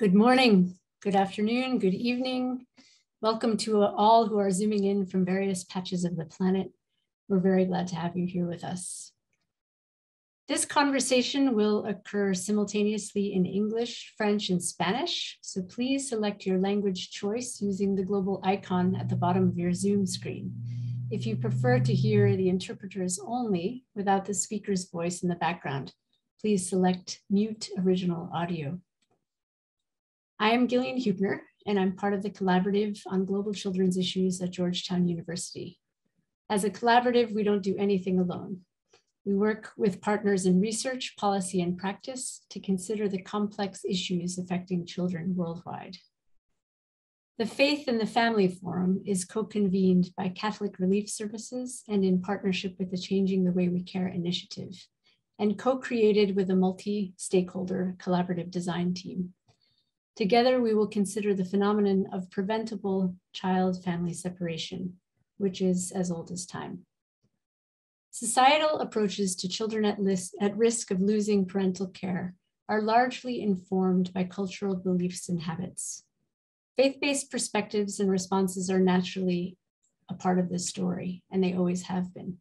Good morning, good afternoon, good evening. Welcome to all who are zooming in from various patches of the planet. We're very glad to have you here with us. This conversation will occur simultaneously in English, French, and Spanish, so please select your language choice using the global icon at the bottom of your Zoom screen. If you prefer to hear the interpreters only without the speaker's voice in the background, please select mute original audio. I am Gillian Huebner, and I'm part of the Collaborative on Global Children's Issues at Georgetown University. As a collaborative, we don't do anything alone. We work with partners in research, policy, and practice to consider the complex issues affecting children worldwide. The Faith and the Family Forum is co-convened by Catholic Relief Services and in partnership with the Changing the Way We Care initiative, and co-created with a multi-stakeholder collaborative design team. Together, we will consider the phenomenon of preventable child-family separation, which is as old as time. Societal approaches to children at, list, at risk of losing parental care are largely informed by cultural beliefs and habits. Faith-based perspectives and responses are naturally a part of this story, and they always have been.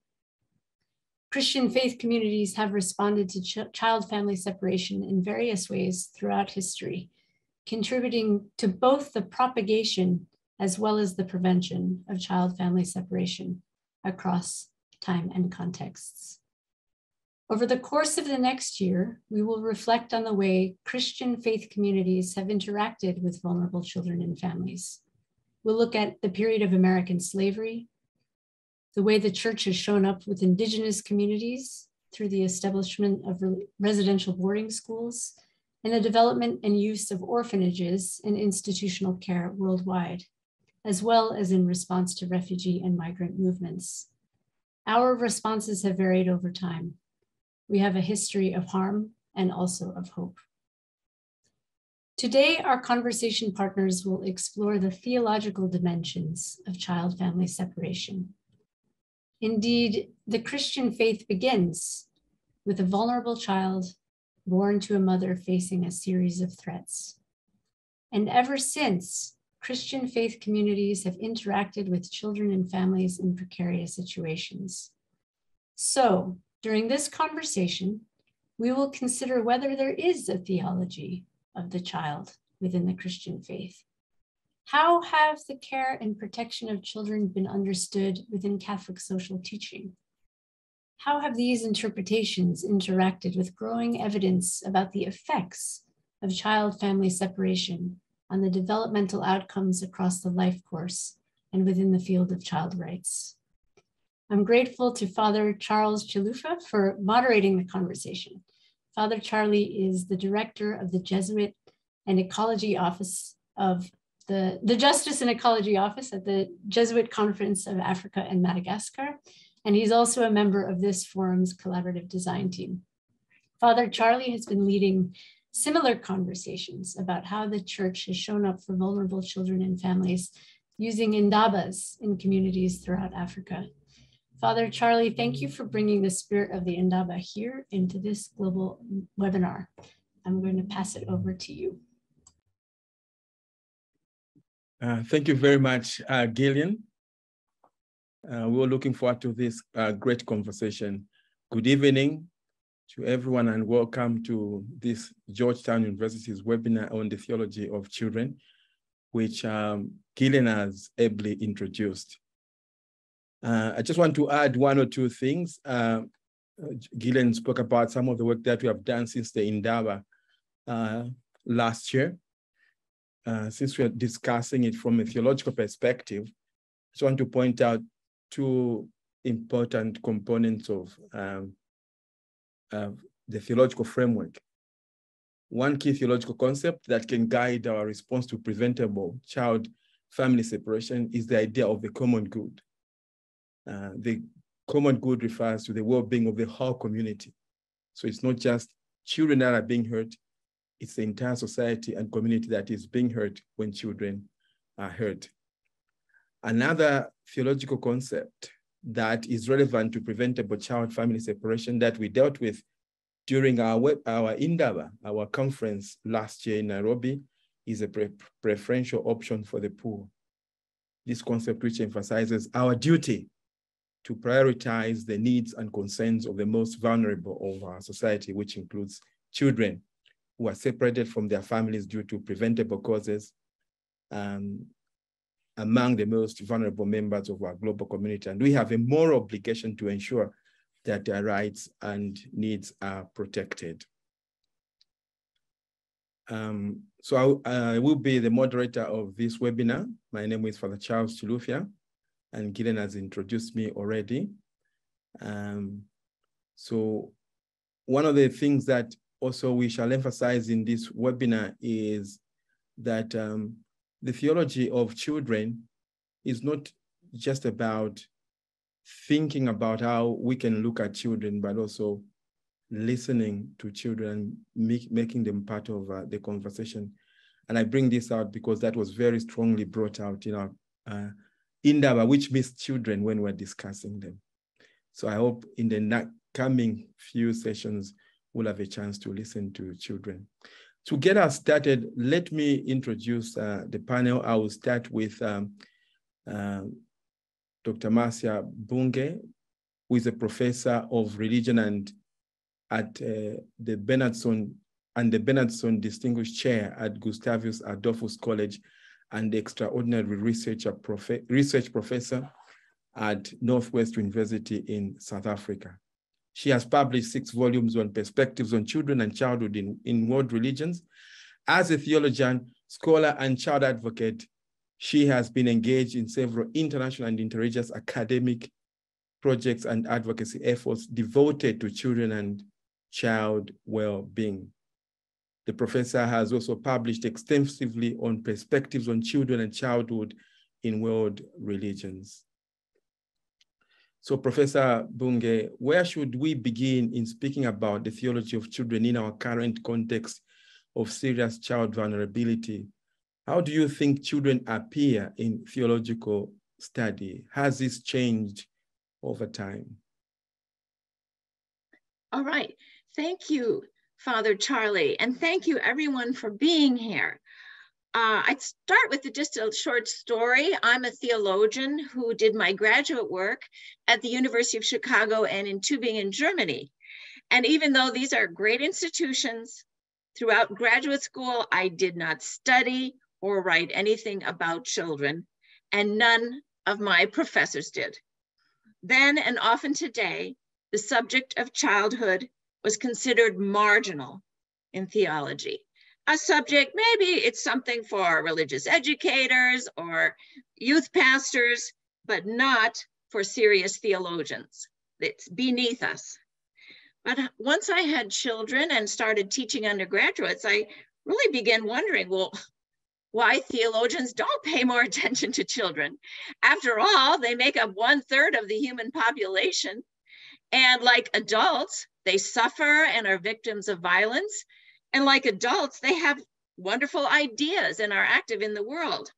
Christian faith communities have responded to ch child family separation in various ways throughout history, contributing to both the propagation as well as the prevention of child family separation across time, and contexts. Over the course of the next year, we will reflect on the way Christian faith communities have interacted with vulnerable children and families. We'll look at the period of American slavery, the way the church has shown up with indigenous communities through the establishment of residential boarding schools, and the development and use of orphanages and institutional care worldwide, as well as in response to refugee and migrant movements. Our responses have varied over time. We have a history of harm and also of hope. Today, our conversation partners will explore the theological dimensions of child family separation. Indeed, the Christian faith begins with a vulnerable child born to a mother facing a series of threats. And ever since, Christian faith communities have interacted with children and families in precarious situations. So, during this conversation, we will consider whether there is a theology of the child within the Christian faith. How have the care and protection of children been understood within Catholic social teaching? How have these interpretations interacted with growing evidence about the effects of child family separation on the developmental outcomes across the life course and within the field of child rights. I'm grateful to Father Charles Chilufya for moderating the conversation. Father Charlie is the director of the Jesuit and Ecology Office of the, the Justice and Ecology Office at the Jesuit Conference of Africa and Madagascar. And he's also a member of this forum's collaborative design team. Father Charlie has been leading similar conversations about how the church has shown up for vulnerable children and families using indabas in communities throughout Africa. Father Charlie, thank you for bringing the spirit of the indaba here into this global webinar. I'm going to pass it over to you. Uh, thank you very much, uh, Gillian. Uh, we're looking forward to this uh, great conversation. Good evening, to everyone and welcome to this Georgetown University's webinar on the theology of children, which um, Gillian has ably introduced. Uh, I just want to add one or two things. Uh, Gillian spoke about some of the work that we have done since the Indaba uh, last year. Uh, since we are discussing it from a theological perspective, I just want to point out two important components of um, the theological framework. One key theological concept that can guide our response to preventable child family separation is the idea of the common good. Uh, the common good refers to the well-being of the whole community. So it's not just children that are being hurt, it's the entire society and community that is being hurt when children are hurt. Another theological concept that is relevant to preventable child family separation that we dealt with during our, web, our Indaba, our conference last year in Nairobi, is a pre preferential option for the poor. This concept which emphasizes our duty to prioritize the needs and concerns of the most vulnerable of our society, which includes children who are separated from their families due to preventable causes, um, among the most vulnerable members of our global community. And we have a moral obligation to ensure that their rights and needs are protected. Um, so I, I, will be the moderator of this webinar. My name is Father Charles Chilufya, and Gillian has introduced me already. Um, so one of the things that also we shall emphasize in this webinar is that um, the theology of children is not just about thinking about how we can look at children, but also listening to children, make, making them part of uh, the conversation. And I bring this out because that was very strongly brought out in our uh, Indaba, which means children when we're discussing them. So I hope in the coming few sessions, we'll have a chance to listen to children. To get us started, let me introduce uh, the panel. I will start with um, uh, Dr. Marcia Bunge, who is a professor of religion and at uh, the Bernhardson and the Bernhardson Distinguished Chair at Gustavus Adolphus College and extraordinary researcher prof research professor at Northwest University in South Africa. She has published six volumes on perspectives on children and childhood in, in world religions. As a theologian, scholar, and child advocate, she has been engaged in several international and interreligious academic projects and advocacy efforts devoted to children and child well-being. The professor has also published extensively on perspectives on children and childhood in world religions. So Professor Bunge, where should we begin in speaking about the theology of children in our current context of serious child vulnerability? How do you think children appear in theological study? Has this changed over time? All right. Thank you, Father Charlie, and thank you everyone for being here. Uh, I'd start with just a short story. I'm a theologian who did my graduate work at the University of Chicago and in Tübingen, Germany. And even though these are great institutions, throughout graduate school, I did not study or write anything about children, and none of my professors did. Then and often today, the subject of childhood was considered marginal in theology. A subject, maybe it's something for religious educators or youth pastors, but not for serious theologians. It's beneath us. But once I had children and started teaching undergraduates, I really began wondering well, why theologians don't pay more attention to children. After all, they make up one third of the human population. And like adults, they suffer and are victims of violence. And like adults, they have wonderful ideas and are active in the world.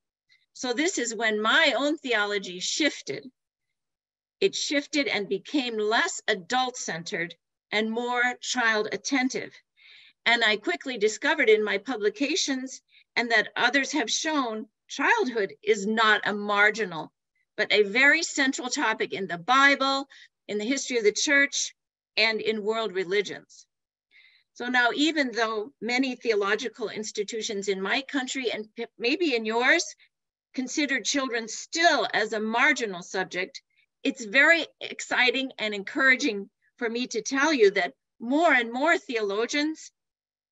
So this is when my own theology shifted. It shifted and became less adult centered and more child attentive. And I quickly discovered in my publications and that others have shown childhood is not a marginal, but a very central topic in the Bible, in the history of the church, and in world religions. So now, even though many theological institutions in my country and maybe in yours consider children still as a marginal subject, it's very exciting and encouraging for me to tell you that more and more theologians,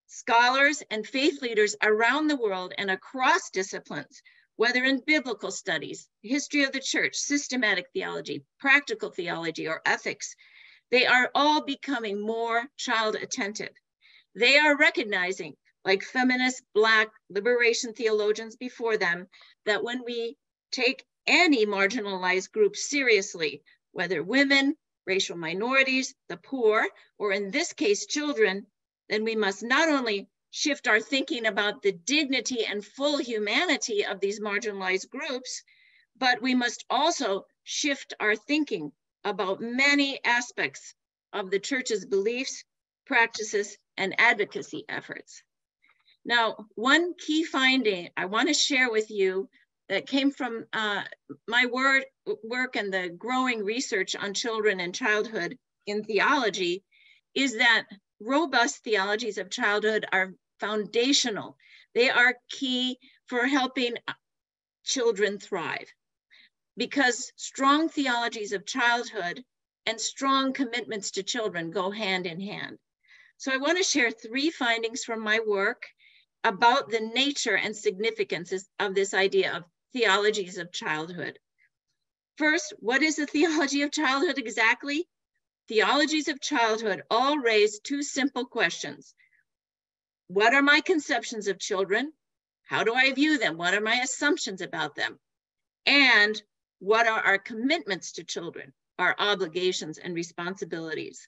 scholars, and faith leaders around the world and across disciplines, whether in biblical studies, history of the church, systematic theology, practical theology, or ethics, they are all becoming more child attentive. They are recognizing, like feminist Black liberation theologians before them, that when we take any marginalized group seriously, whether women, racial minorities, the poor, or in this case, children, then we must not only shift our thinking about the dignity and full humanity of these marginalized groups, but we must also shift our thinking about many aspects of the church's beliefs, practices, and advocacy efforts. Now, one key finding I want to share with you that came from uh, my work and the growing research on children and childhood in theology is that robust theologies of childhood are foundational. They are key for helping children thrive because strong theologies of childhood and strong commitments to children go hand in hand. So I want to share three findings from my work about the nature and significance of this idea of theologies of childhood. First, what is the theology of childhood exactly? Theologies of childhood all raise two simple questions. What are my conceptions of children? How do I view them? What are my assumptions about them? And what are our commitments to children, our obligations and responsibilities?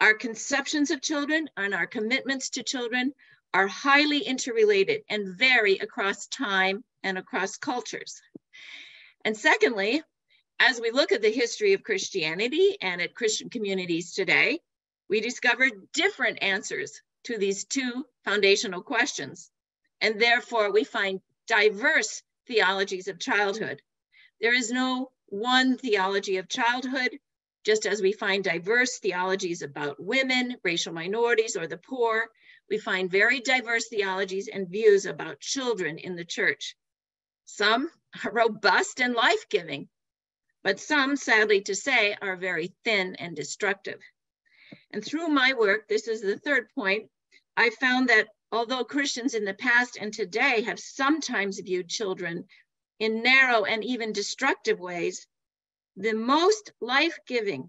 Our conceptions of children and our commitments to children are highly interrelated and vary across time and across cultures. And secondly, as we look at the history of Christianity and at Christian communities today, we discovered different answers to these two foundational questions. And therefore, we find diverse theologies of childhood. There is no one theology of childhood, just as we find diverse theologies about women, racial minorities, or the poor, we find very diverse theologies and views about children in the church. Some are robust and life giving, but some, sadly to say, are very thin and destructive. And through my work, this is the third point, I found that although Christians in the past and today have sometimes viewed children in narrow and even destructive ways, the most life giving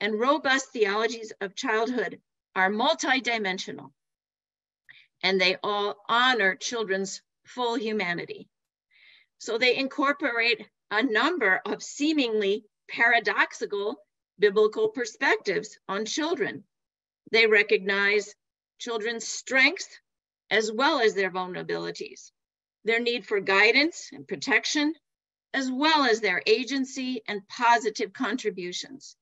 and robust theologies of childhood are multidimensional, and they all honor children's full humanity. So they incorporate a number of seemingly paradoxical biblical perspectives on children. They recognize children's strengths as well as their vulnerabilities, their need for guidance and protection, as well as their agency and positive contributions,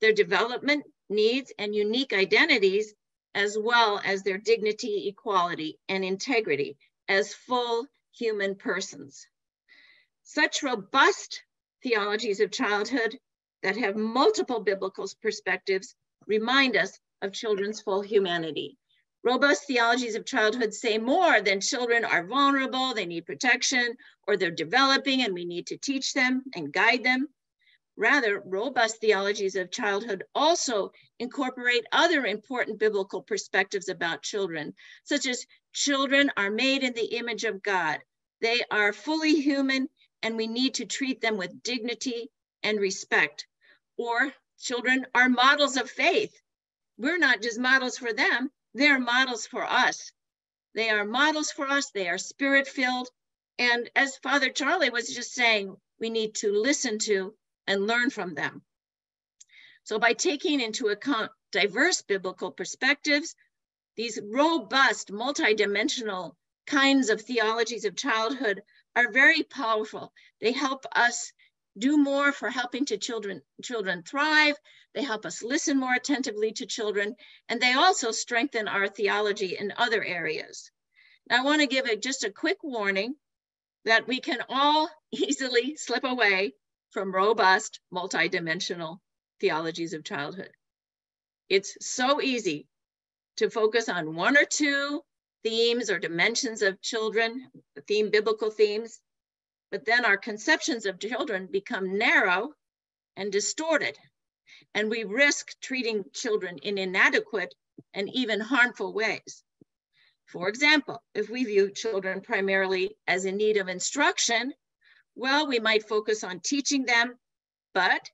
their development needs and unique identities, as well as their dignity, equality, and integrity as full human persons. Such robust theologies of childhood that have multiple biblical perspectives remind us of children's full humanity. Robust theologies of childhood say more than children are vulnerable, they need protection, or they're developing and we need to teach them and guide them. Rather, robust theologies of childhood also incorporate other important biblical perspectives about children, such as children are made in the image of God. They are fully human and we need to treat them with dignity and respect. Or children are models of faith. We're not just models for them, they're models for us. They are models for us, they are spirit filled. And as Father Charlie was just saying, we need to listen to and learn from them. So, by taking into account diverse biblical perspectives, these robust, multidimensional kinds of theologies of childhood are very powerful. They help us do more for helping to children children thrive. They help us listen more attentively to children and they also strengthen our theology in other areas. Now i want to give a, just a quick warning that we can all easily slip away from robust multidimensional theologies of childhood. It's so easy to focus on one or two themes or dimensions of children, theme biblical themes, but then our conceptions of children become narrow and distorted, and we risk treating children in inadequate and even harmful ways. For example, if we view children primarily as in need of instruction, well, we might focus on teaching them, but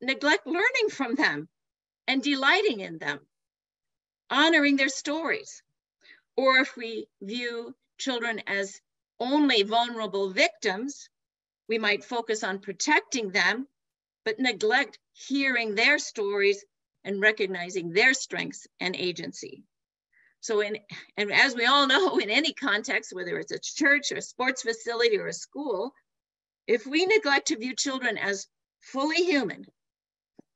neglect learning from them and delighting in them, honoring their stories, or if we view children as only vulnerable victims, we might focus on protecting them, but neglect hearing their stories and recognizing their strengths and agency. So, in, and as we all know, in any context, whether it's a church or a sports facility or a school, if we neglect to view children as fully human,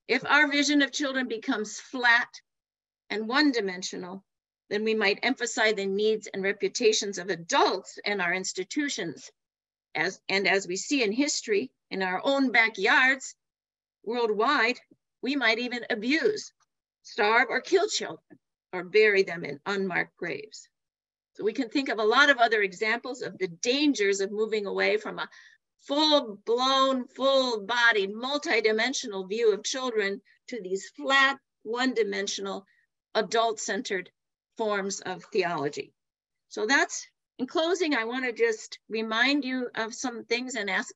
if our vision of children becomes flat and one dimensional, then we might emphasize the needs and reputations of adults in our institutions. As, and as we see in history, in our own backyards, worldwide, we might even abuse, starve, or kill children, or bury them in unmarked graves. So we can think of a lot of other examples of the dangers of moving away from a full blown, full bodied, multi-dimensional view of children to these flat, one dimensional, adult centered forms of theology. So that's, in closing, I wanna just remind you of some things and ask,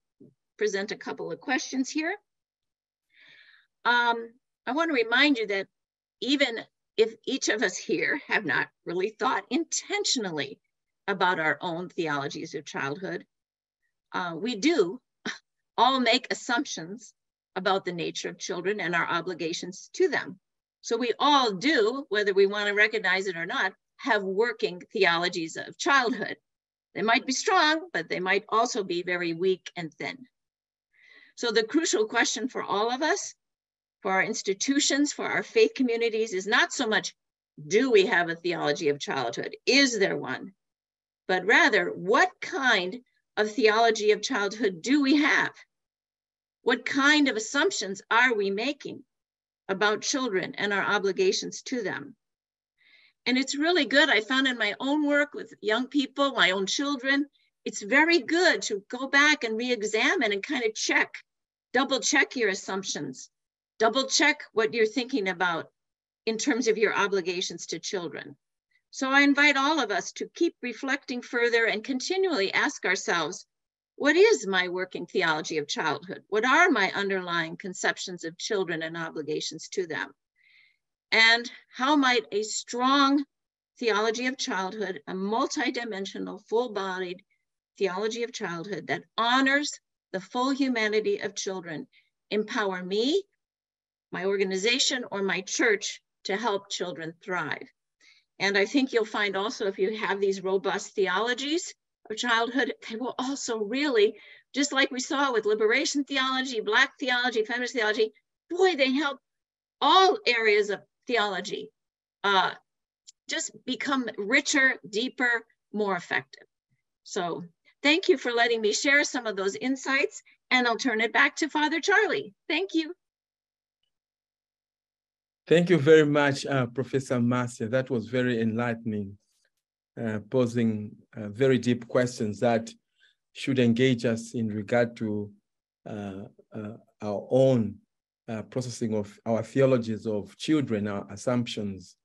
present a couple of questions here. Um, I wanna remind you that even if each of us here have not really thought intentionally about our own theologies of childhood, uh, we do all make assumptions about the nature of children and our obligations to them. So we all do, whether we want to recognize it or not, have working theologies of childhood. They might be strong, but they might also be very weak and thin. So the crucial question for all of us, for our institutions, for our faith communities is not so much, do we have a theology of childhood? Is there one? But rather, what kind of theology of childhood do we have? What kind of assumptions are we making about children and our obligations to them? And it's really good. I found in my own work with young people, my own children, it's very good to go back and re examine and kind of check, double check your assumptions, double check what you're thinking about in terms of your obligations to children. So I invite all of us to keep reflecting further and continually ask ourselves, what is my working theology of childhood? What are my underlying conceptions of children and obligations to them? And how might a strong theology of childhood, a multidimensional, full-bodied theology of childhood that honors the full humanity of children, empower me, my organization, or my church to help children thrive? And I think you'll find also if you have these robust theologies of childhood, they will also really, just like we saw with liberation theology, Black theology, feminist theology, boy, they help all areas of theology uh, just become richer, deeper, more effective. So thank you for letting me share some of those insights and I'll turn it back to Father Charlie. Thank you. Thank you very much, uh, Professor Marcia. That was very enlightening, uh, posing uh, very deep questions that should engage us in regard to uh, uh, our own uh, processing of our theologies of children, our assumptions,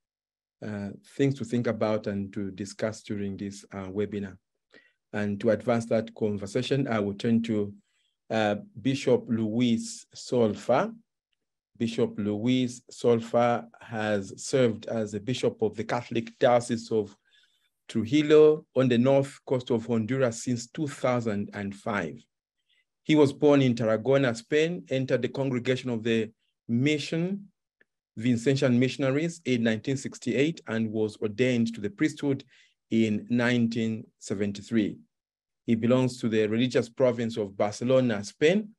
things to think about and to discuss during this webinar. And to advance that conversation, I will turn to Bishop Luis Solfa, Bishop Luis Solfa has served as a bishop of the Catholic Diocese of Trujillo on the north coast of Honduras since 2005. He was born in Tarragona, Spain, entered the congregation of the Mission, Vincentian Missionaries in 1968, and was ordained to the priesthood in 1973. He belongs to the religious province of Barcelona, Spain,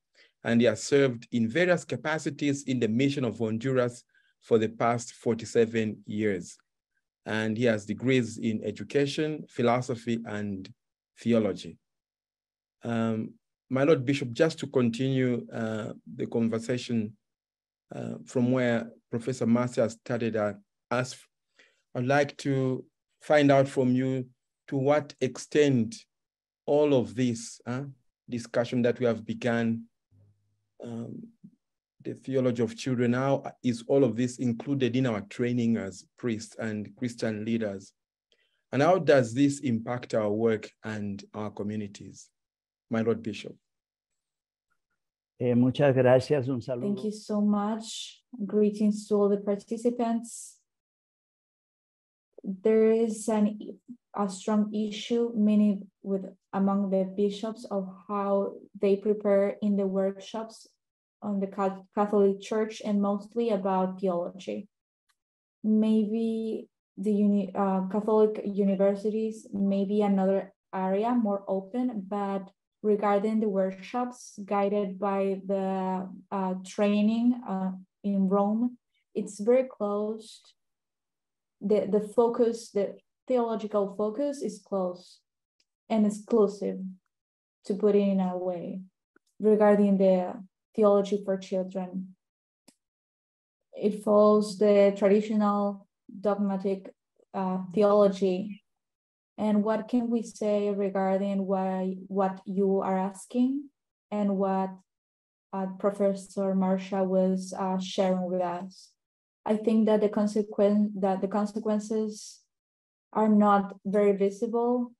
and he has served in various capacities in the mission of Honduras for the past 47 years. And he has degrees in education, philosophy, and theology. Um, my Lord Bishop, just to continue uh, the conversation uh, from where Professor Marcia started at us, I'd like to find out from you to what extent all of this uh, discussion that we have begun um, the theology of children. How is all of this included in our training as priests and Christian leaders? And how does this impact our work and our communities? My Lord Bishop. Eh, muchas gracias. Un saludo. Thank you so much. Greetings to all the participants. There is an, a strong issue, many with among the bishops of how they prepare in the workshops on the Catholic Church and mostly about theology. Maybe the uni, uh, Catholic universities, maybe another area more open, but regarding the workshops guided by the uh, training uh, in Rome, it's very closed the, the focus, the theological focus is close and exclusive, to put it in a way, regarding the theology for children. It follows the traditional dogmatic uh, theology. And what can we say regarding why, what you are asking and what uh, Professor Marcia was uh, sharing with us? I think that the consequence that the consequences are not very visible.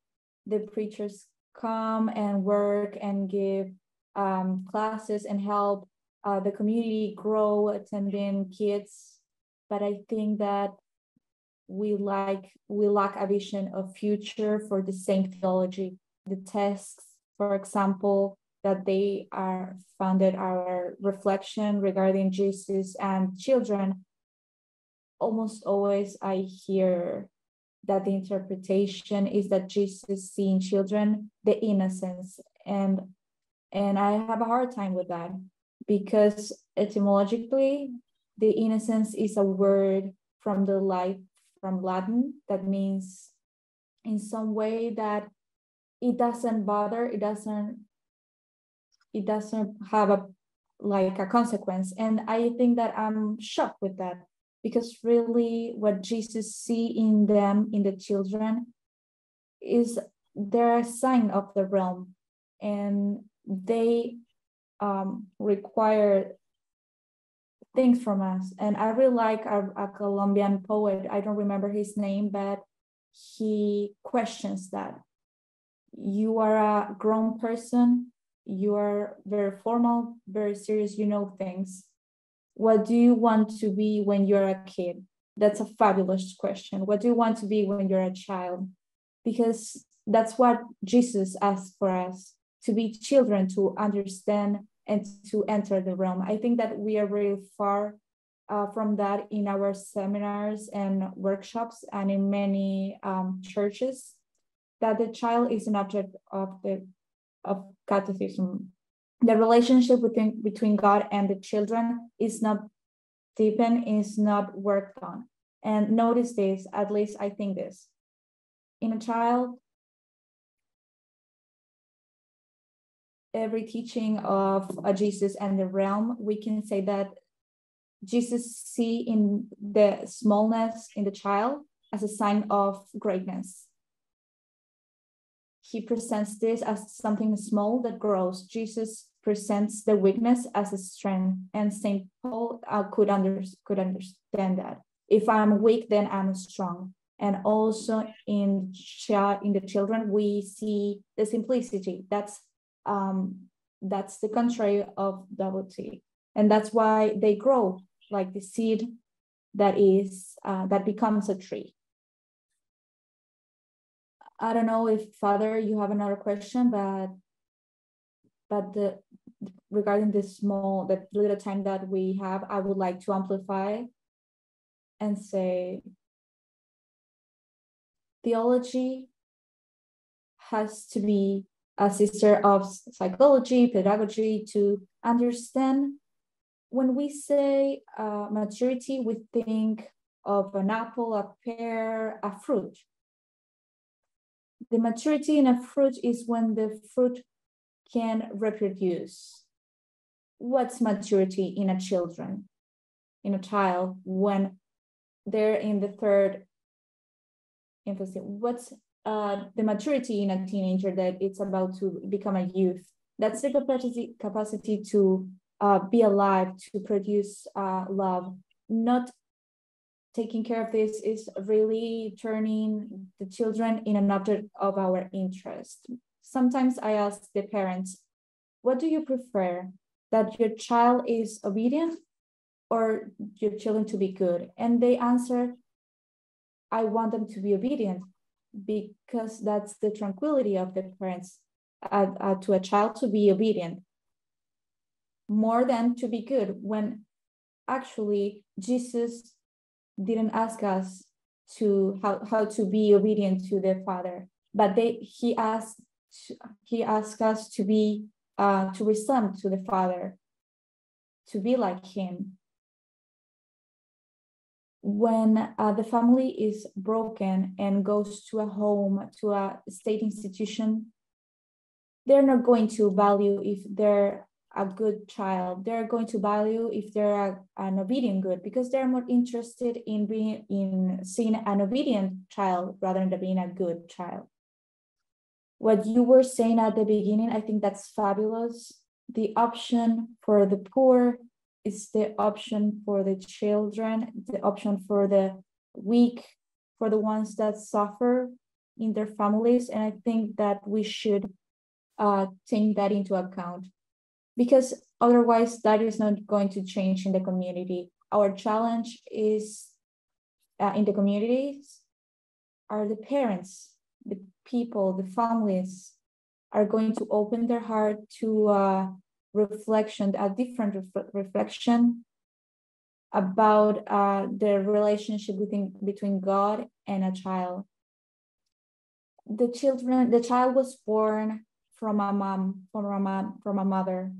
The preachers come and work and give um, classes and help uh, the community grow, attending kids. But I think that we like we lack a vision of future for the same theology. The texts, for example, that they are founded our reflection regarding Jesus and children. Almost always I hear that the interpretation is that Jesus seeing children the innocence and and I have a hard time with that because etymologically the innocence is a word from the life from Latin that means in some way that it doesn't bother, it doesn't it doesn't have a like a consequence. And I think that I'm shocked with that because really what Jesus see in them, in the children, is they're a sign of the realm and they um, require things from us. And I really like a, a Colombian poet, I don't remember his name, but he questions that. You are a grown person, you are very formal, very serious, you know things. What do you want to be when you're a kid? That's a fabulous question. What do you want to be when you're a child? Because that's what Jesus asked for us to be children, to understand and to enter the realm. I think that we are very far uh, from that in our seminars and workshops and in many um, churches, that the child is an object of the of catechism. The relationship between, between God and the children is not deepened, is not worked on. And notice this, at least I think this. In a child, every teaching of uh, Jesus and the realm, we can say that Jesus see in the smallness in the child as a sign of greatness. He presents this as something small that grows. Jesus presents the weakness as a strength, and Saint Paul uh, could under, could understand that. If I'm weak, then I'm strong. And also in in the children, we see the simplicity. That's um, that's the contrary of double T. And that's why they grow like the seed that is uh, that becomes a tree. I don't know if Father, you have another question, but but the regarding this small, that little time that we have, I would like to amplify and say theology has to be a sister of psychology, pedagogy to understand when we say uh, maturity, we think of an apple, a pear, a fruit. The maturity in a fruit is when the fruit can reproduce. What's maturity in a children, in a child when they're in the third infancy? What's uh, the maturity in a teenager that it's about to become a youth. That's the capacity capacity to uh, be alive, to produce uh, love. Not taking care of this is really turning the children in an object of our interest. Sometimes I ask the parents, what do you prefer? That your child is obedient or your children to be good? And they answer, I want them to be obedient because that's the tranquility of the parents uh, uh, to a child to be obedient. More than to be good when actually jesus didn't ask us to how, how to be obedient to the father but they he asked he asked us to be uh, to respond to the father to be like him when uh, the family is broken and goes to a home, to a state institution, they're not going to value if they're a good child. They're going to value if they're a, an obedient good because they're more interested in being in seeing an obedient child rather than being a good child. What you were saying at the beginning, I think that's fabulous. The option for the poor is the option for the children, the option for the weak, for the ones that suffer in their families. And I think that we should uh, take that into account because otherwise that is not going to change in the community. Our challenge is uh, in the communities are the parents, the people, the families are going to open their heart to uh, reflection, a different ref reflection about uh, the relationship between, between God and a child. The children, the child was born from a mom, from a mom, from a mother,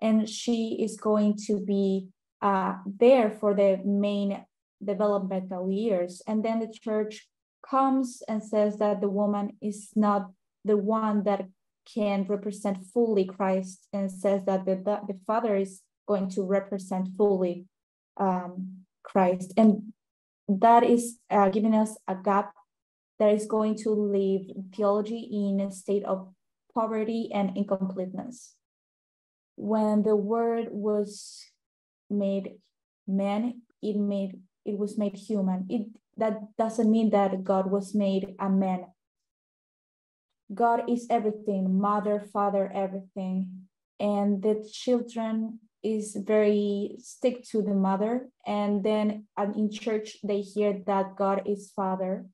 and she is going to be uh, there for the main developmental years. And then the church comes and says that the woman is not the one that can represent fully Christ and says that the, the Father is going to represent fully um, Christ. And that is uh, giving us a gap that is going to leave theology in a state of poverty and incompleteness. When the word was made man, it made it was made human. It that doesn't mean that God was made a man God is everything, mother, father, everything. And the children is very stick to the mother. And then in church, they hear that God is father.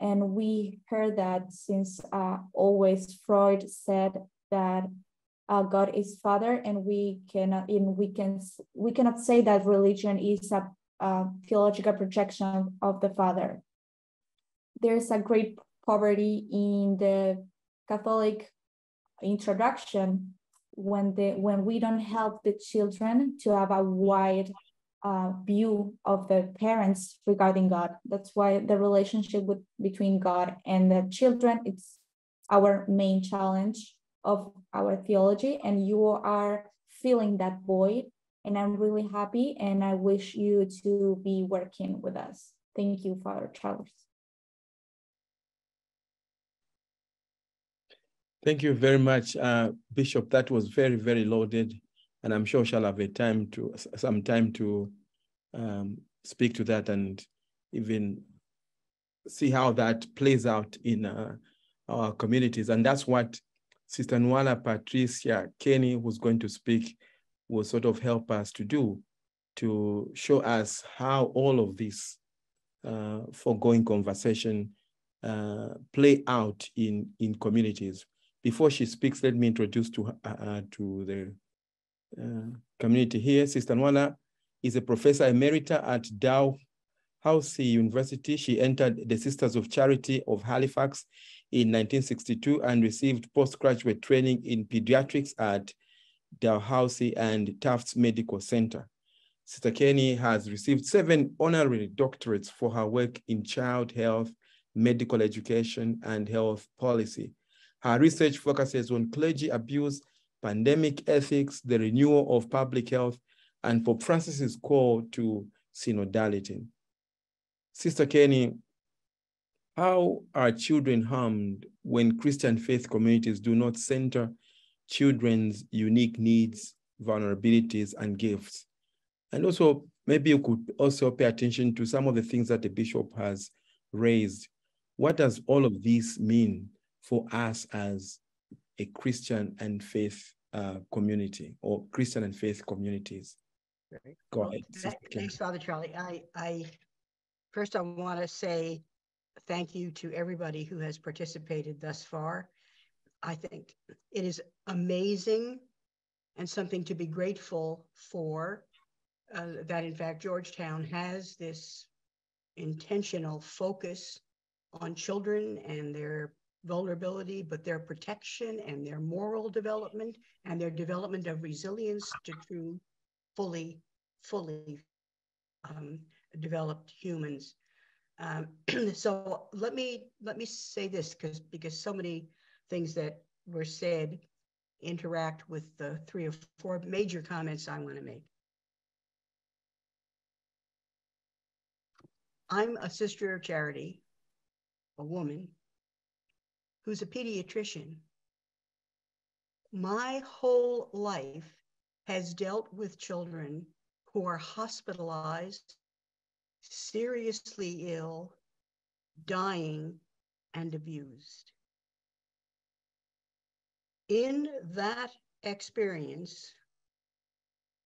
And we heard that since uh, always Freud said that uh, God is father, and we cannot, in we can we cannot say that religion is a, a theological projection of the father. There's a great poverty in the Catholic introduction when the when we don't help the children to have a wide uh, view of the parents regarding God. That's why the relationship with between God and the children it's our main challenge of our theology. And you are filling that void, and I'm really happy. And I wish you to be working with us. Thank you, Father Charles. Thank you very much, uh, Bishop. That was very, very loaded, and I'm sure she'll have a time to some time to um, speak to that and even see how that plays out in uh, our communities. And that's what Sister Nuala Patricia Kenny, who's going to speak, will sort of help us to do, to show us how all of this uh, foregoing conversation uh, play out in, in communities. Before she speaks, let me introduce to, uh, uh, to the uh, community here. Sister Nuala is a professor emerita at Dalhousie University. She entered the Sisters of Charity of Halifax in 1962 and received postgraduate training in pediatrics at Dalhousie and Tufts Medical Center. Sister Kenny has received seven honorary doctorates for her work in child health, medical education, and health policy. Her research focuses on clergy abuse, pandemic ethics, the renewal of public health, and Pope Francis's call to synodality. Sister Kenny, how are children harmed when Christian faith communities do not center children's unique needs, vulnerabilities, and gifts? And also, maybe you could also pay attention to some of the things that the bishop has raised. What does all of this mean for us as a Christian and faith uh, community or Christian and faith communities. Go ahead. Thanks, Father Charlie. I, I first I want to say thank you to everybody who has participated thus far. I think it is amazing and something to be grateful for uh, that in fact Georgetown has this intentional focus on children and their vulnerability, but their protection and their moral development and their development of resilience to true, fully, fully um, developed humans. Um, so let me let me say this because because so many things that were said interact with the three or four major comments I want to make. I'm a sister of charity, a woman who's a pediatrician. My whole life has dealt with children who are hospitalized, seriously ill, dying, and abused. In that experience,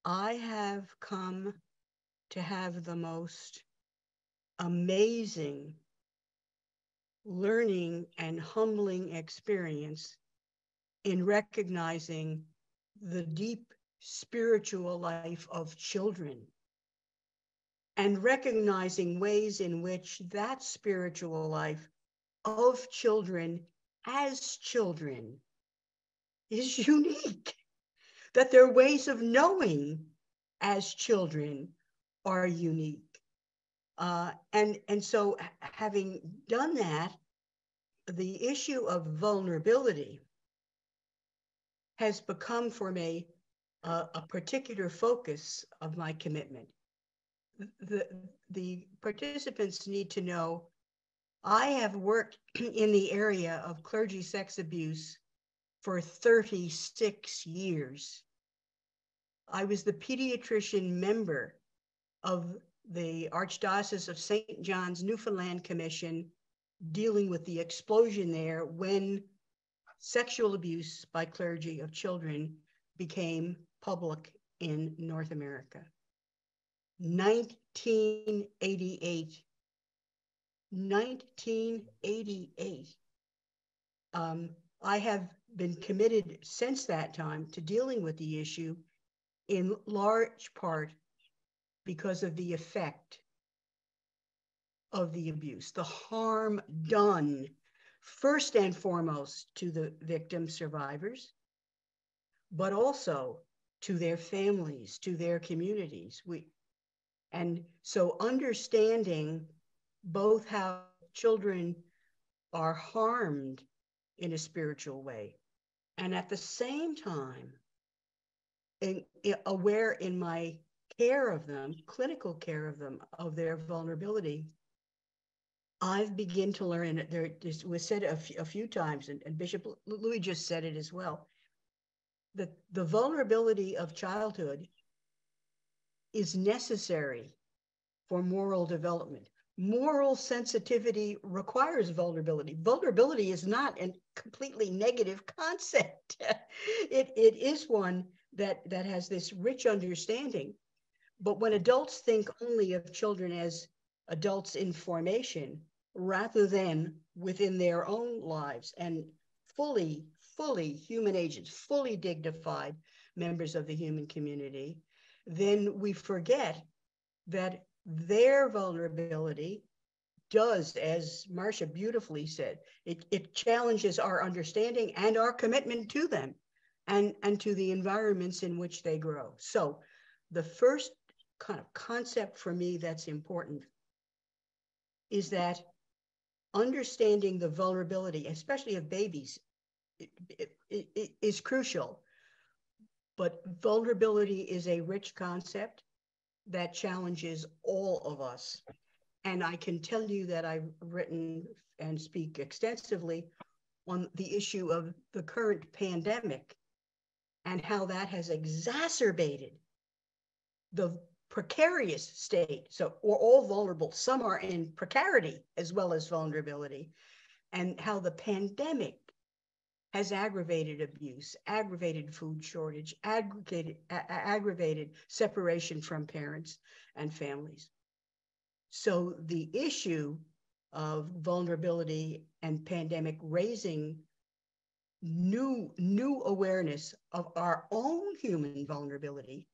I have come to have the most amazing learning and humbling experience in recognizing the deep spiritual life of children and recognizing ways in which that spiritual life of children as children is unique, that their ways of knowing as children are unique. Uh, and, and so having done that, the issue of vulnerability has become for me uh, a particular focus of my commitment. The, the participants need to know I have worked in the area of clergy sex abuse for 36 years. I was the pediatrician member of the Archdiocese of St. John's Newfoundland Commission dealing with the explosion there when sexual abuse by clergy of children became public in North America. 1988. 1988. Um, I have been committed since that time to dealing with the issue in large part because of the effect of the abuse, the harm done first and foremost to the victim survivors, but also to their families, to their communities. We, and so understanding both how children are harmed in a spiritual way, and at the same time, in, in, aware in my care of them, clinical care of them, of their vulnerability, I've begun to learn, and there it was said a few, a few times, and, and Bishop Louis just said it as well, that the vulnerability of childhood is necessary for moral development. Moral sensitivity requires vulnerability. Vulnerability is not a completely negative concept. it, it is one that, that has this rich understanding. But when adults think only of children as adults in formation, rather than within their own lives and fully, fully human agents, fully dignified members of the human community, then we forget that their vulnerability does, as Marcia beautifully said, it, it challenges our understanding and our commitment to them and, and to the environments in which they grow. So the first kind of concept for me that's important is that understanding the vulnerability, especially of babies, it, it, it is crucial. But vulnerability is a rich concept that challenges all of us. And I can tell you that I've written and speak extensively on the issue of the current pandemic and how that has exacerbated the precarious state. So we're all vulnerable. Some are in precarity as well as vulnerability. And how the pandemic has aggravated abuse, aggravated food shortage, aggravated, aggravated separation from parents and families. So the issue of vulnerability and pandemic raising new new awareness of our own human vulnerability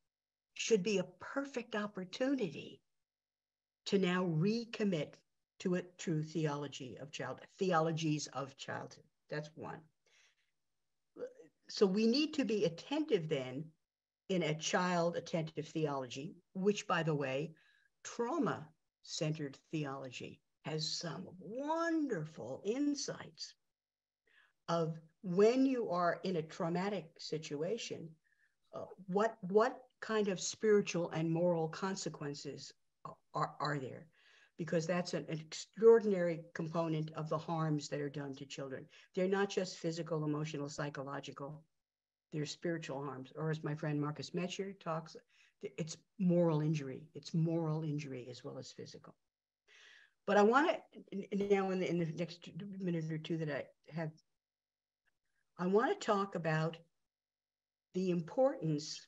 should be a perfect opportunity to now recommit to a true theology of childhood, theologies of childhood. That's one. So we need to be attentive then in a child attentive theology, which, by the way, trauma centered theology has some wonderful insights of when you are in a traumatic situation, uh, what what kind of spiritual and moral consequences are, are there? Because that's an, extraordinary component of the harms that are done to children. They're not just physical, emotional, psychological, they're spiritual harms. Or as my friend Marcus Metscher talks, it's moral injury. It's moral injury as well as physical. But I want to now in the, in the next minute or two that I have, I want to talk about the importance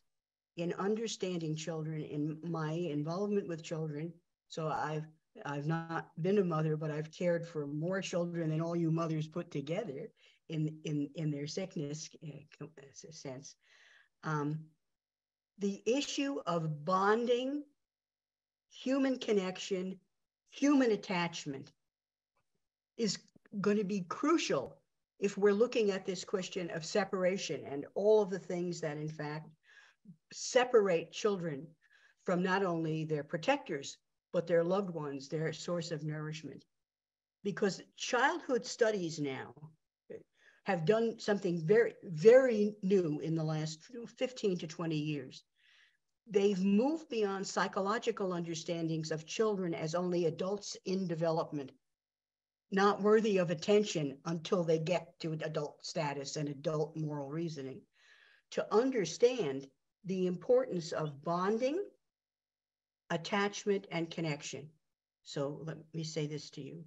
in understanding children in my involvement with children. So I've I've not been a mother, but I've cared for more children than all you mothers put together in in in their sickness uh, sense. Um, the issue of bonding, human connection, human attachment is going to be crucial if we're looking at this question of separation and all of the things that, in fact, separate children from not only their protectors, but their loved ones, their source of nourishment. Because childhood studies now have done something very, very new in the last 15 to 20 years they've moved beyond psychological understandings of children as only adults in development, not worthy of attention until they get to adult status and adult moral reasoning, to understand the importance of bonding, attachment, and connection. So let me say this to you.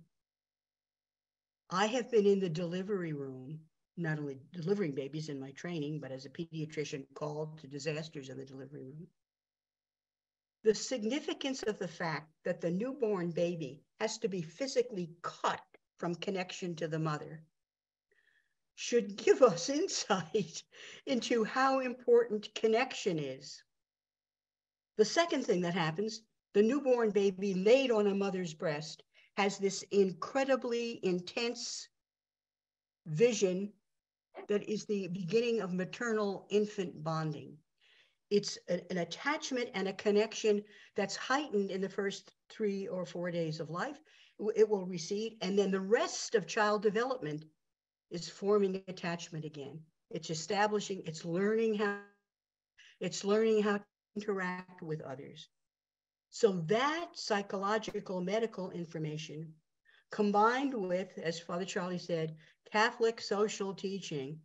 I have been in the delivery room, not only delivering babies in my training, but as a pediatrician called to disasters in the delivery room the significance of the fact that the newborn baby has to be physically cut from connection to the mother should give us insight into how important connection is. The second thing that happens, the newborn baby laid on a mother's breast has this incredibly intense vision that is the beginning of maternal infant bonding it's a, an attachment and a connection that's heightened in the first three or four days of life. It will recede. And then the rest of child development is forming attachment again. It's establishing, it's learning how, it's learning how to interact with others. So that psychological medical information combined with, as Father Charlie said, Catholic social teaching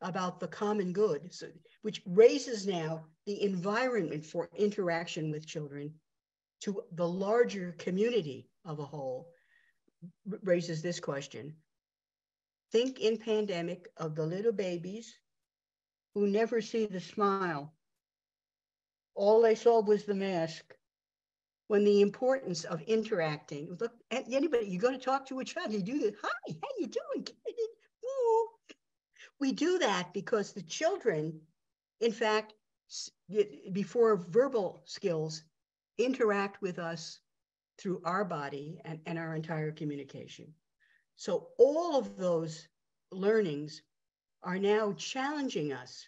about the common good, so, which raises now the environment for interaction with children to the larger community of a whole, raises this question. Think in pandemic of the little babies who never see the smile. All they saw was the mask. When the importance of interacting, look, anybody, you go to talk to a child, you do this, hi, how you doing? We do that because the children, in fact, before verbal skills, interact with us through our body and, and our entire communication. So all of those learnings are now challenging us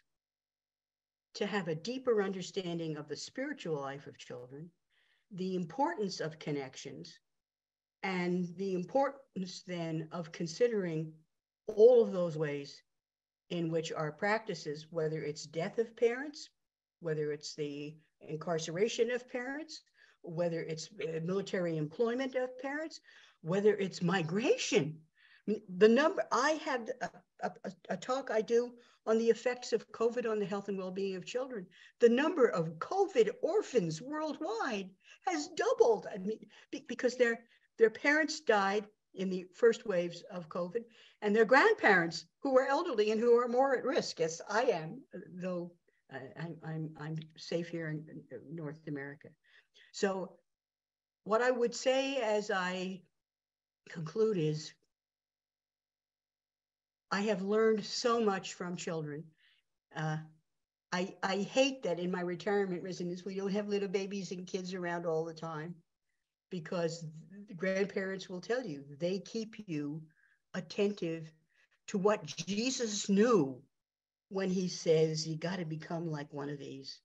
to have a deeper understanding of the spiritual life of children, the importance of connections, and the importance then of considering all of those ways in which our practices, whether it's death of parents, whether it's the incarceration of parents, whether it's uh, military employment of parents, whether it's migration. the number, I had a, a, a, talk I do on the effects of COVID on the health and well-being of children. The number of COVID orphans worldwide has doubled. I mean, because their, their parents died in the first waves of COVID, and their grandparents who are elderly and who are more at risk, as I am, though uh, I'm, I'm, I'm safe here in North America. So what I would say as I conclude is I have learned so much from children. Uh, I, I hate that in my retirement residence, we don't have little babies and kids around all the time because the grandparents will tell you they keep you attentive to what Jesus knew when he says you got to become like one of these.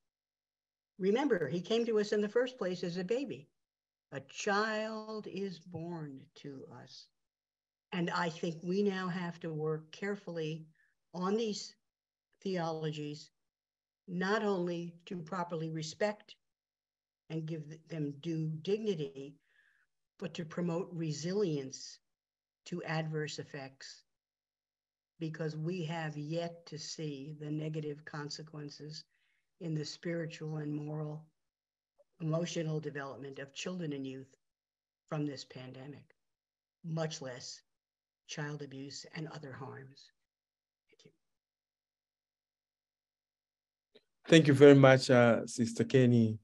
Remember, he came to us in the first place as a baby. A child is born to us. And I think we now have to work carefully on these theologies, not only to properly respect and give them due dignity, but to promote resilience to adverse effects because we have yet to see the negative consequences in the spiritual and moral, emotional development of children and youth from this pandemic, much less child abuse and other harms. Thank you. Thank you very much, uh, Sister Kenny.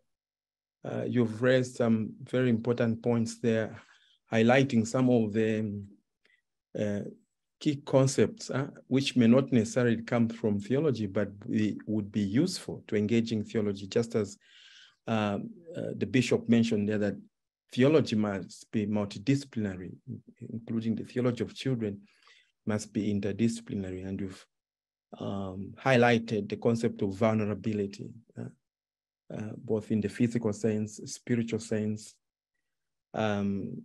Uh, you've raised some very important points there, highlighting some of the uh, key concepts, uh, which may not necessarily come from theology, but would be useful to engaging theology, just as um, uh, the bishop mentioned there that theology must be multidisciplinary, including the theology of children must be interdisciplinary. And you've um, highlighted the concept of vulnerability, uh, uh, both in the physical sense, spiritual sense, um,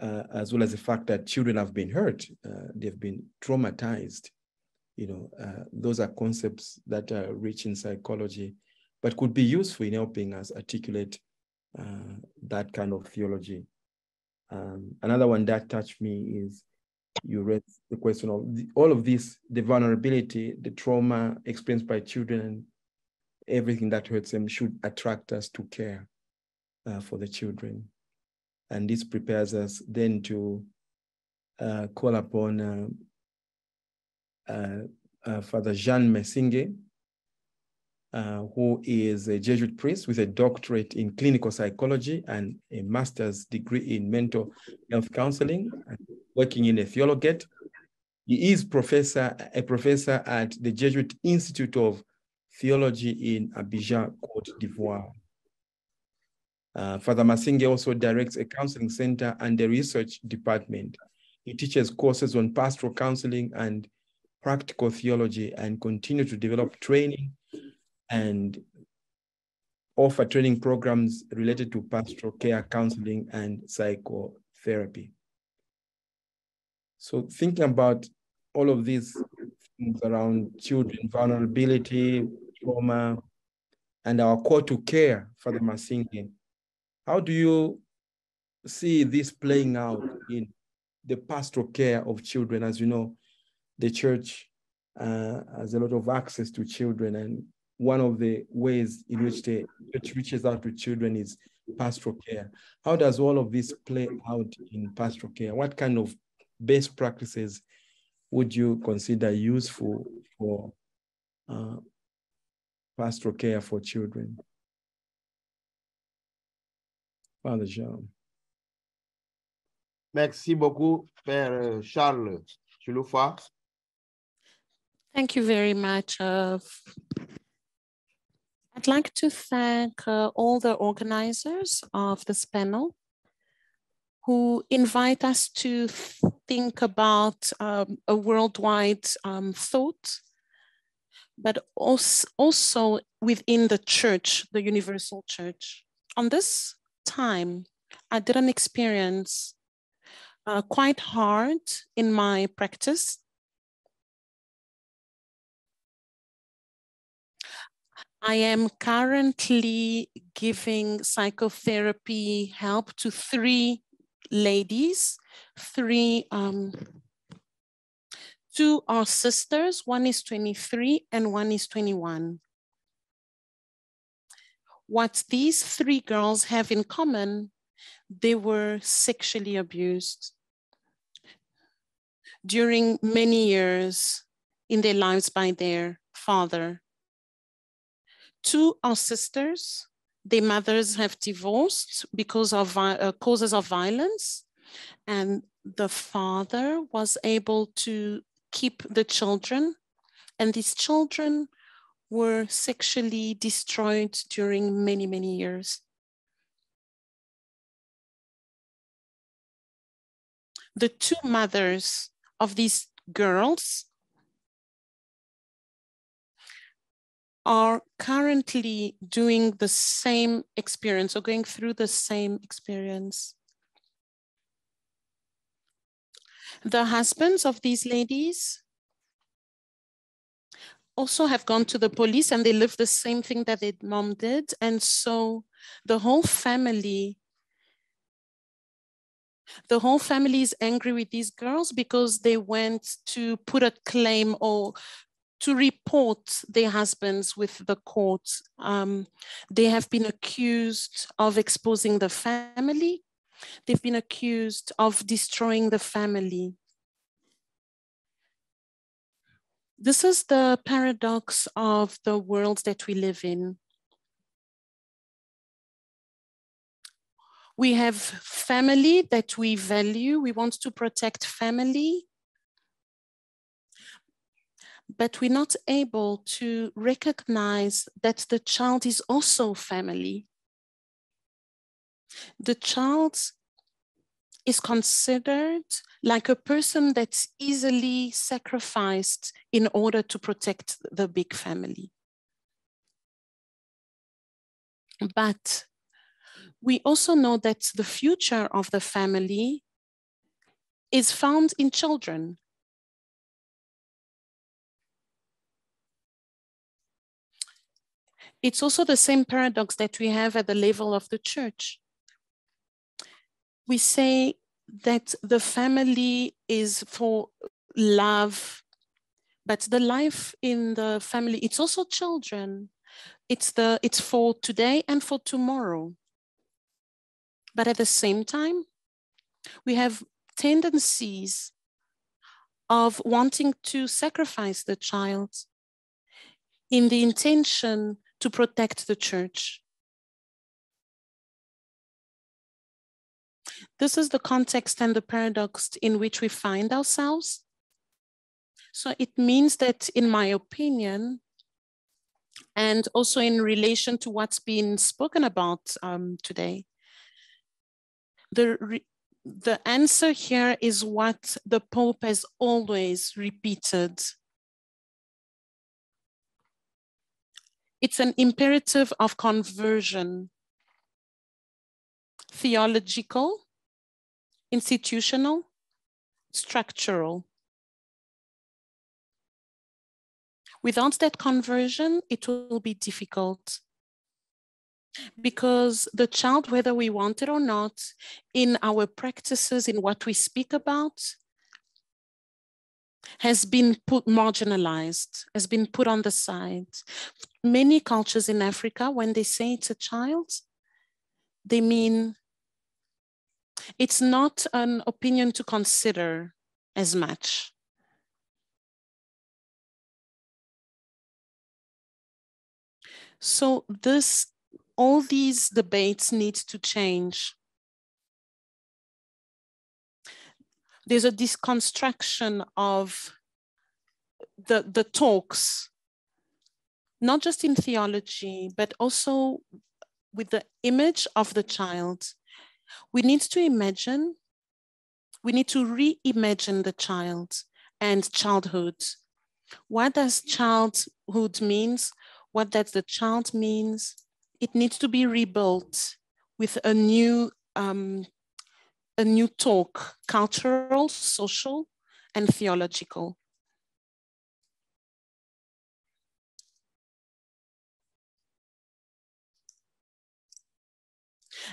uh, as well as the fact that children have been hurt, uh, they've been traumatized. You know, uh, those are concepts that are rich in psychology, but could be useful in helping us articulate uh, that kind of theology. Um, another one that touched me is you read the question of the, all of this, the vulnerability, the trauma experienced by children, everything that hurts them should attract us to care uh, for the children. And this prepares us then to uh, call upon uh, uh, uh Father Jean Messinge, uh, who is a Jesuit priest with a doctorate in clinical psychology and a master's degree in mental health counseling, working in a theologate. He is professor, a professor at the Jesuit Institute of Theology in Abidjan, Cote d'Ivoire. Uh, Father Messinge also directs a counseling center and a research department. He teaches courses on pastoral counseling and practical theology and continue to develop training and offer training programs related to pastoral care, counseling, and psychotherapy. So thinking about all of these things around children, vulnerability, trauma, and our call to care, Father Messinge, how do you see this playing out in the pastoral care of children? As you know, the church uh, has a lot of access to children, and one of the ways in which the church reaches out to children is pastoral care. How does all of this play out in pastoral care? What kind of best practices would you consider useful for uh, pastoral care for children? Father Jean. Merci beaucoup, Père Charles Chilufya. Thank you very much. Uh, I'd like to thank uh, all the organizers of this panel who invite us to think about um, a worldwide um, thought, but also, also within the church, the universal church. On this time, I did an experience uh, quite hard in my practice. I am currently giving psychotherapy help to three ladies, three, um, two are sisters, one is 23 and one is 21 what these three girls have in common, they were sexually abused during many years in their lives by their father. Two sisters. Their mothers have divorced because of uh, causes of violence. And the father was able to keep the children. And these children were sexually destroyed during many, many years. The two mothers of these girls are currently doing the same experience or going through the same experience. The husbands of these ladies also have gone to the police and they live the same thing that their mom did. And so the whole family the whole family is angry with these girls because they went to put a claim or to report their husbands with the court. Um, they have been accused of exposing the family. They've been accused of destroying the family. This is the paradox of the world that we live in. We have family that we value. We want to protect family but we're not able to recognize that the child is also family. The child is considered like a person that's easily sacrificed in order to protect the big family. But we also know that the future of the family is found in children. It's also the same paradox that we have at the level of the church. We say that the family is for love, but the life in the family, it's also children. It's, the, it's for today and for tomorrow. But at the same time, we have tendencies of wanting to sacrifice the child in the intention to protect the church. This is the context and the paradox in which we find ourselves. So it means that, in my opinion, and also in relation to what's been spoken about um, today, the, the answer here is what the Pope has always repeated It's an imperative of conversion, theological, institutional, structural. Without that conversion, it will be difficult because the child, whether we want it or not, in our practices, in what we speak about, has been put marginalized, has been put on the side. Many cultures in Africa, when they say it's a child, they mean it's not an opinion to consider as much. So this, all these debates need to change. There's a disconstruction of the, the talks, not just in theology, but also with the image of the child. We need to imagine, we need to reimagine the child and childhood. What does childhood means? What does the child means? It needs to be rebuilt with a new um, a new talk, cultural, social, and theological.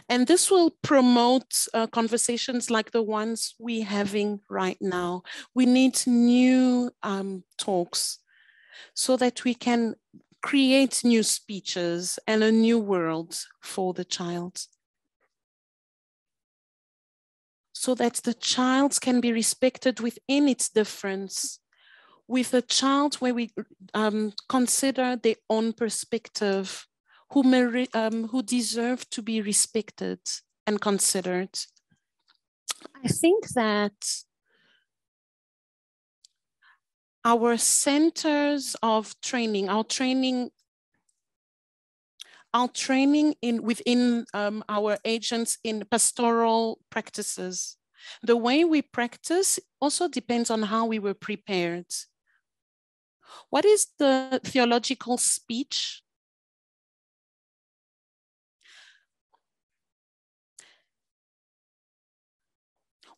And this will promote uh, conversations like the ones we're having right now. We need new um, talks so that we can create new speeches and a new world for the child so that the child can be respected within its difference. With a child where we um, consider their own perspective, who, may, um, who deserve to be respected and considered. I think that our centers of training, our training our training in within um, our agents in pastoral practices. The way we practice also depends on how we were prepared. What is the theological speech?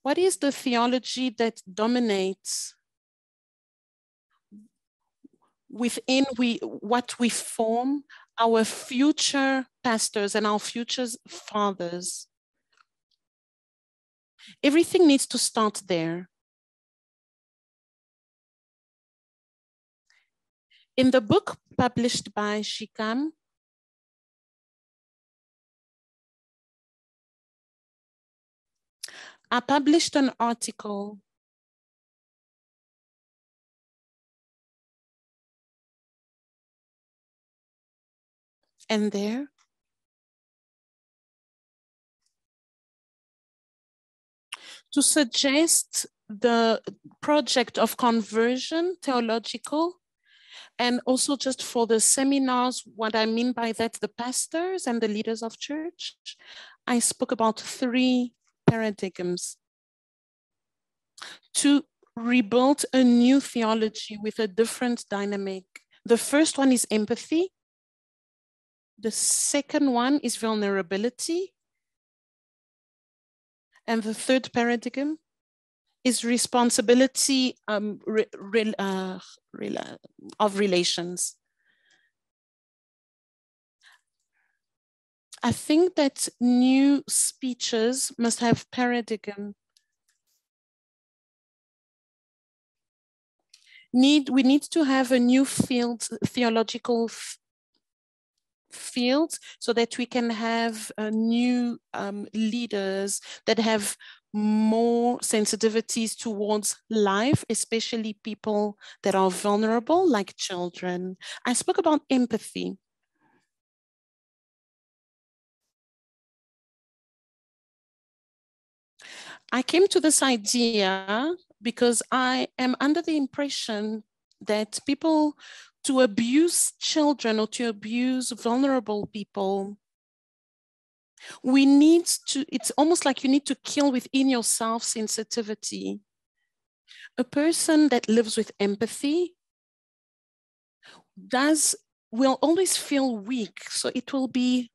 What is the theology that dominates within we what we form our future pastors and our future fathers? Everything needs to start there. In the book published by Shikam, I published an article and there to suggest the project of conversion theological and also just for the seminars what i mean by that the pastors and the leaders of church i spoke about three paradigms. To rebuild a new theology with a different dynamic. The first one is empathy the second one is vulnerability and the third paradigm is responsibility um, re, re, uh, re, of relations. I think that new speeches must have paradigm. Need we need to have a new field theological field so that we can have uh, new um, leaders that have more sensitivities towards life, especially people that are vulnerable, like children. I spoke about empathy. I came to this idea because I am under the impression that people to abuse children or to abuse vulnerable people we need to it's almost like you need to kill within yourself sensitivity. A person that lives with empathy does will always feel weak so it will be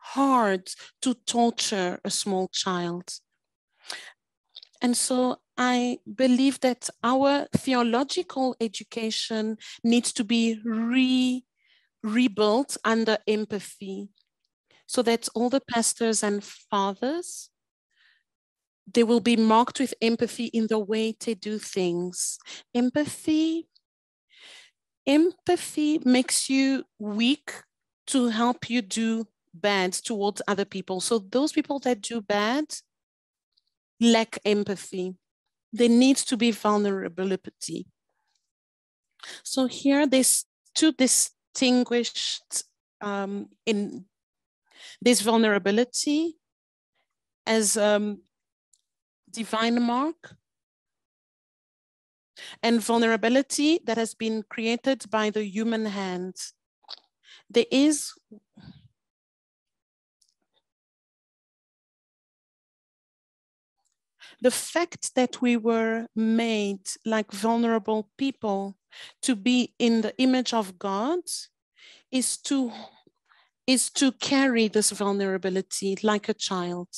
hard to torture a small child. And so I believe that our theological education needs to be re, rebuilt under empathy so that all the pastors and fathers they will be marked with empathy in the way they do things. Empathy empathy makes you weak to help you do bad towards other people. So those people that do bad lack empathy. There needs to be vulnerability. So here there's two distinguished um, in this vulnerability as um, divine mark and vulnerability that has been created by the human hand. There is the fact that we were made like vulnerable people to be in the image of God is to is to carry this vulnerability like a child,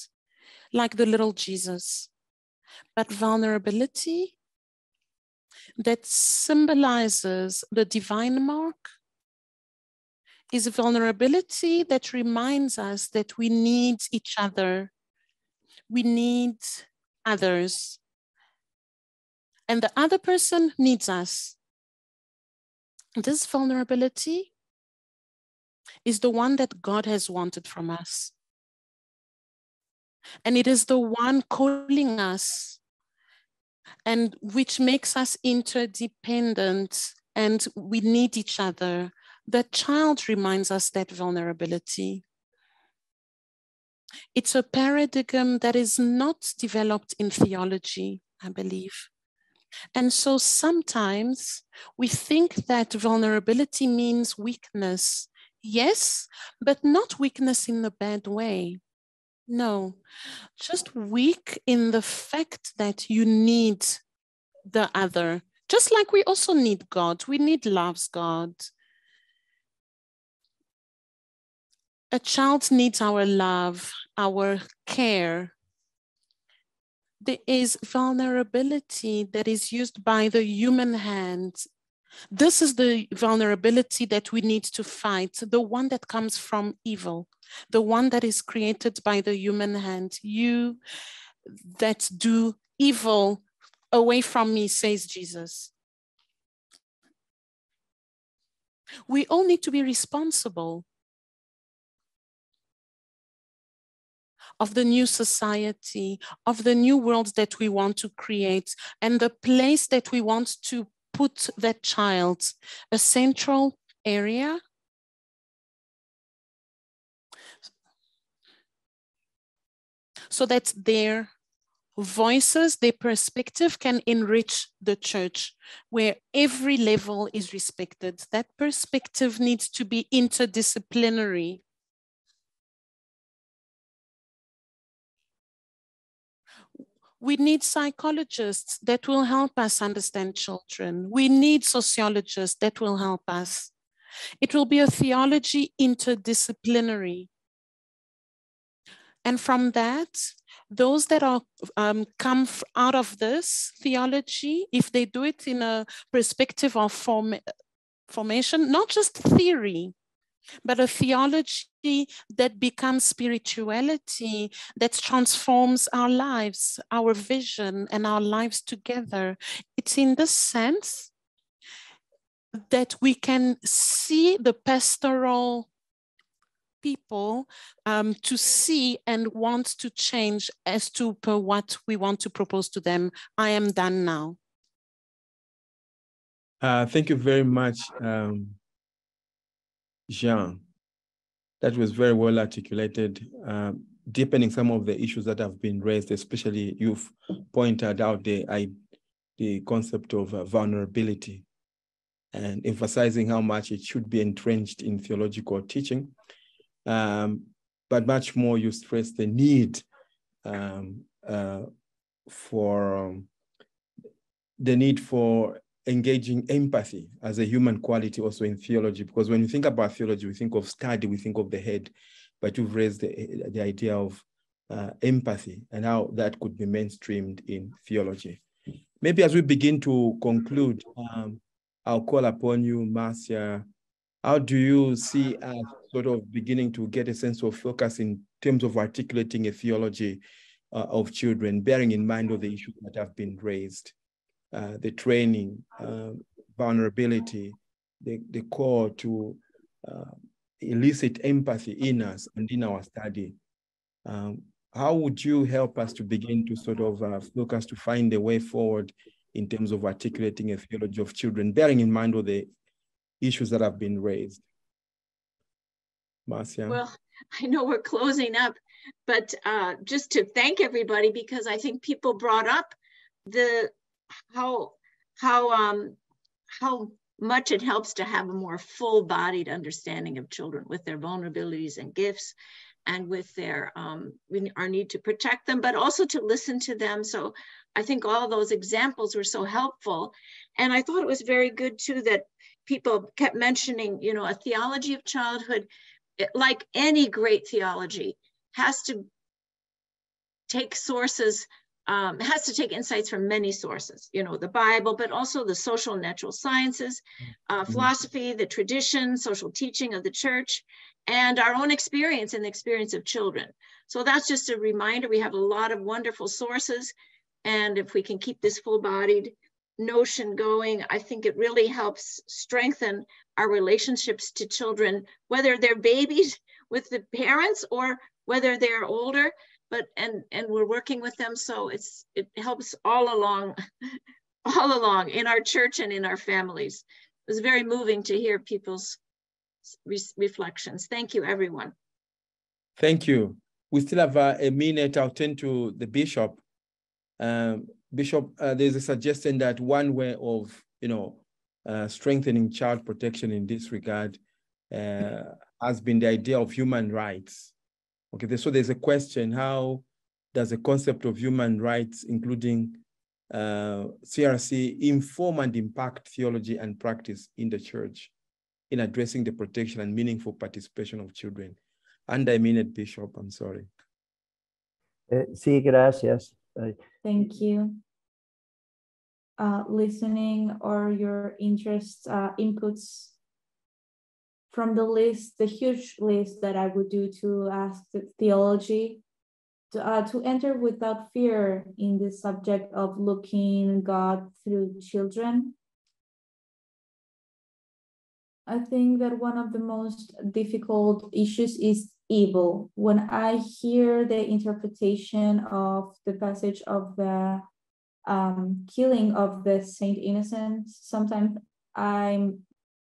like the little Jesus. But vulnerability that symbolizes the divine mark is a vulnerability that reminds us that we need each other. We need others. And the other person needs us. This vulnerability is the one that God has wanted from us. And it is the one calling us and which makes us interdependent and we need each other. The child reminds us that vulnerability. It's a paradigm that is not developed in theology, I believe. And so sometimes we think that vulnerability means weakness. Yes, but not weakness in a bad way. No, just weak in the fact that you need the other Just like we also need God, we need loves God. A child needs our love, our care. There is vulnerability that is used by the human hand. This is the vulnerability that we need to fight, the one that comes from evil, the one that is created by the human hand. You that do evil away from me, says Jesus. We all need to be responsible of the new society, of the new world that we want to create, and the place that we want to put that child, a central area. So that their voices, their perspective can enrich the church where every level is respected. That perspective needs to be interdisciplinary. We need psychologists that will help us understand children. We need sociologists that will help us. It will be a theology interdisciplinary. And from that, those that are um, come out of this theology, if they do it in a perspective of form, formation, not just theory, but a theology that becomes spirituality that transforms our lives, our vision, and our lives together. It's in this sense that we can see the pastoral people um, to see and want to change as to per what we want to propose to them. I am done now. Uh, thank you very much, um, Jean. That was very well articulated, uh, deepening some of the issues that have been raised, especially you've pointed out the, I, the concept of uh, vulnerability and emphasizing how much it should be entrenched in theological teaching. Um, but much more, you stress the need um, uh, for um, the need for engaging empathy as a human quality also in theology. Because when you think about theology, we think of study, we think of the head, but you've raised the, the idea of uh, empathy and how that could be mainstreamed in theology. Maybe as we begin to conclude, um, I'll call upon you, Marcia. How do you see us sort of beginning to get a sense of focus in terms of articulating a theology uh, of children, bearing in mind all the issues that have been raised, uh, the training, uh, vulnerability, the, the call to uh, elicit empathy in us and in our study. Um, how would you help us to begin to sort of uh, focus to find a way forward in terms of articulating a theology of children, bearing in mind all the issues that have been raised? Marcia? Well, I know we're closing up, but uh, just to thank everybody because I think people brought up the how how um how much it helps to have a more full-bodied understanding of children with their vulnerabilities and gifts and with their um, our need to protect them, but also to listen to them. So I think all those examples were so helpful. And I thought it was very good too that people kept mentioning, you know, a theology of childhood like any great theology, has to take sources, um, has to take insights from many sources, you know, the Bible, but also the social and natural sciences, uh, mm-hmm. philosophy, the tradition, social teaching of the church, and our own experience and the experience of children. So that's just a reminder. We have a lot of wonderful sources. And if we can keep this full bodied notion going, I think it really helps strengthen our relationships to children, whether they're babies with the parents or whether they're older, but and and we're working with them. So it's it helps all along, all along in our church and in our families. It was very moving to hear people's re reflections. Thank you, everyone. Thank you. We still have uh, a minute. I'll turn to the bishop. Um, Bishop, uh, there's a suggestion that one way of, you know, uh, strengthening child protection in this regard uh, has been the idea of human rights. Okay, so there's a question, how does the concept of human rights, including uh, CRC inform and impact theology and practice in the church in addressing the protection and meaningful participation of children. And I mean it, Bishop, I'm sorry. Eh, sí, gracias. Eh, Thank you. Uh, listening or your interests, uh, inputs from the list, the huge list that I would do to ask the theology, to, uh, to enter without fear in the subject of looking God through children. I think that one of the most difficult issues is evil. When I hear the interpretation of the passage of the um, killing of the Saint Innocent, sometimes I'm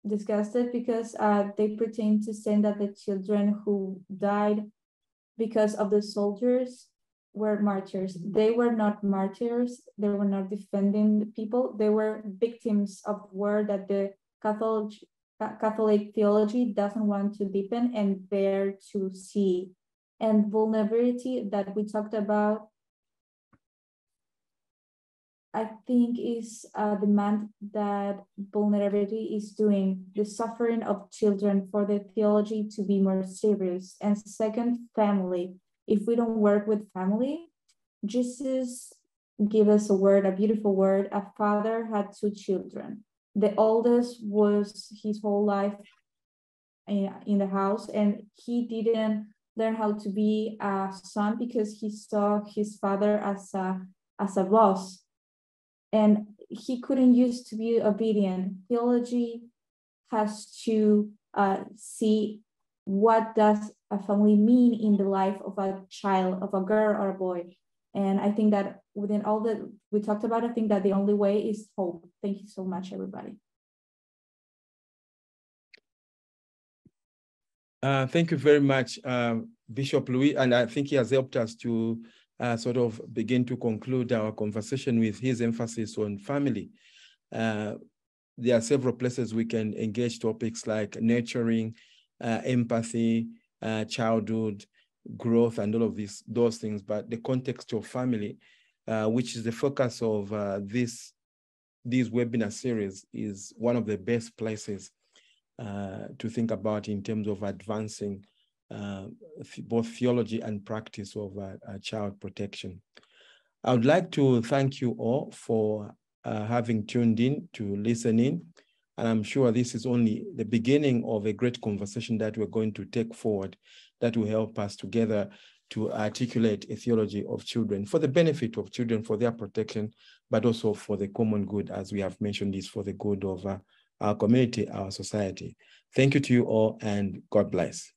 disgusted because uh, they pretend to say that the children who died because of the soldiers were martyrs. They were not martyrs. They were not defending the people. They were victims of war that the Catholic Catholic theology doesn't want to deepen and bear to see. And vulnerability that we talked about, I think is a demand that vulnerability is doing, the suffering of children for the theology to be more serious. And second, family. If we don't work with family, Jesus give us a word, a beautiful word. A father had two children the oldest was his whole life eh, in the house and he didn't learn how to be a son because he saw his father as a as a boss and he couldn't use to be obedient theology has to uh, see what does a family mean in the life of a child of a girl or a boy and I think that within all that we talked about, I think that the only way is hope. Thank you so much, everybody. Uh, thank you very much, uh, Bishop Louis, and I think he has helped us to uh, sort of begin to conclude our conversation with his emphasis on family. Uh, there are several places we can engage topics like nurturing, uh, empathy, uh, childhood, growth and all of these those things, but the context of family, uh, which is the focus of uh, this this webinar series, is one of the best places to think about in terms of advancing uh, both theology and practice of uh, uh, child protection. I would like to thank you all for having tuned in to listen in. And I'm sure this is only the beginning of a great conversation that we're going to take forward that will help us together to articulate a theology of children for the benefit of children, for their protection, but also for the common good, as we have mentioned, is for the good of uh, our community, our society. Thank you to you all, and God bless.